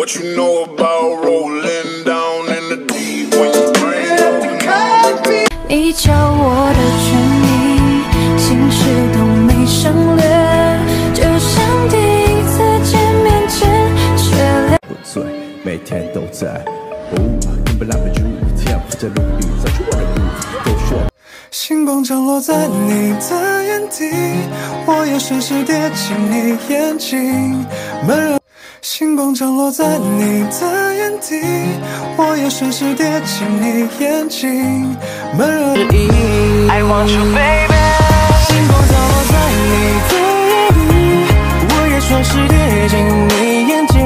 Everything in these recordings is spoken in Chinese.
What you know about rolling down in the deep when your brain open up? 你叫我的全名，心事都没省略，就像第一次见面前却连。不醉，每天都在。哦，根本拦不住，天赋在路里，早就我的路，都说。星光降落在你的眼底，我也顺势跌进你眼睛，闷热。星光降落在你的眼底，我也顺势跌进你眼睛，闷热的意。I want you baby。星光降落在你的眼底，我也顺势跌进你眼睛，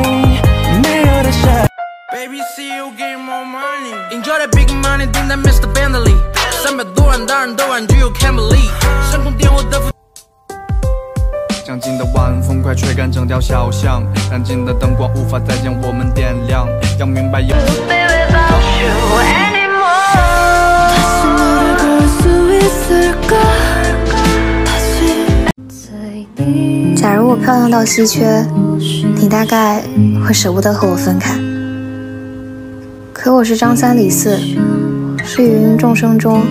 闷热的夏。Baby, see you getting more money. Enjoy the big money, 订单 Mr. Bentley。三百多万，大人都玩具，you can't believe。上空点我的的晚风快吹干整条小巷，的灯光无法再将我们点亮。要明白有。假如我漂亮到稀缺，你大概会舍不得和我分开。可我是张三李四，是芸芸众生中